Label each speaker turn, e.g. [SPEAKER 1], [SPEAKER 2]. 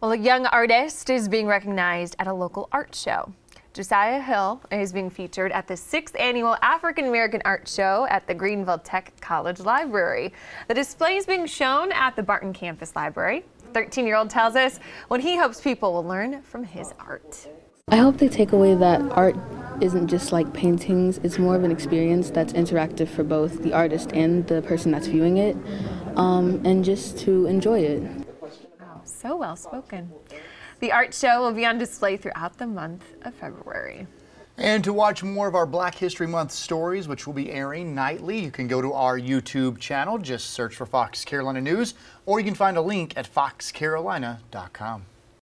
[SPEAKER 1] Well, a young artist is being recognized at a local art show. Josiah Hill is being featured at the sixth annual African American Art Show at the Greenville Tech College Library. The display is being shown at the Barton Campus Library. 13 year old tells us what he hopes people will learn from his art.
[SPEAKER 2] I hope they take away that art isn't just like paintings, it's more of an experience that's interactive for both the artist and the person that's viewing it, um, and just to enjoy it.
[SPEAKER 1] So well spoken. The art show will be on display throughout the month of February.
[SPEAKER 3] And to watch more of our Black History Month stories, which will be airing nightly, you can go to our YouTube channel. Just search for Fox Carolina News, or you can find a link at foxcarolina.com.